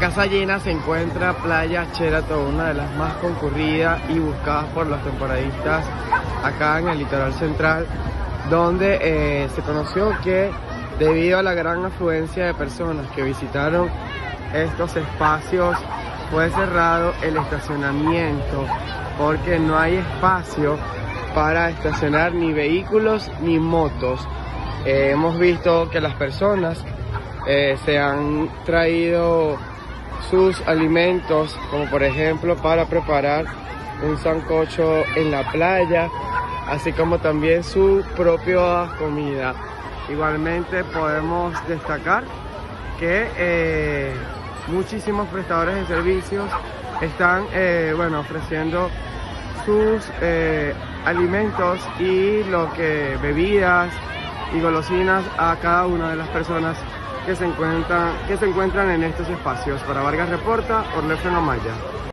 casa llena se encuentra Playa Cherato, una de las más concurridas y buscadas por los temporadistas acá en el litoral central, donde eh, se conoció que debido a la gran afluencia de personas que visitaron estos espacios, fue cerrado el estacionamiento porque no hay espacio para estacionar ni vehículos ni motos. Eh, hemos visto que las personas eh, se han traído sus alimentos, como por ejemplo para preparar un sancocho en la playa, así como también su propia comida. Igualmente podemos destacar que eh, muchísimos prestadores de servicios están eh, bueno, ofreciendo sus eh, alimentos y lo que bebidas y golosinas a cada una de las personas que se encuentran, que se encuentran en estos espacios. Para Vargas Reporta, Orlefeno Maya.